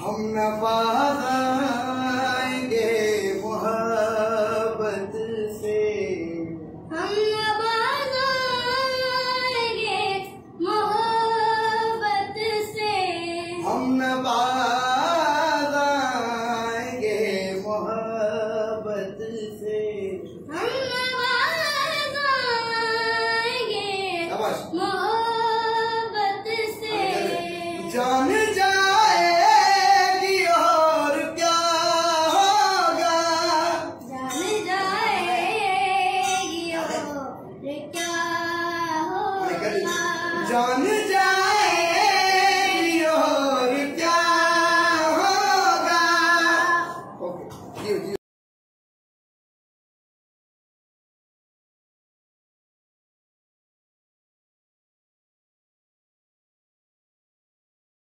हम नवाज़ आएँगे मोहब्बत से। हम नवाज़ आएँगे मोहब्बत से। हम नवाज़ आएँगे मोहब्बत से। क्या हो जान जा